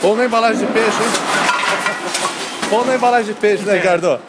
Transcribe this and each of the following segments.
Pão na embalagem de peixe, hein? Pão na embalagem de peixe, né, Ricardo?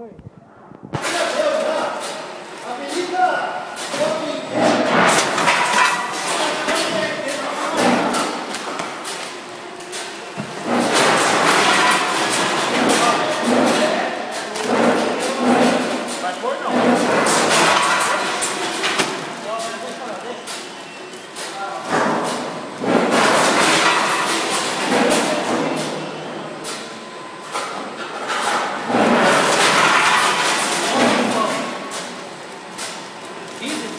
Lord Jesus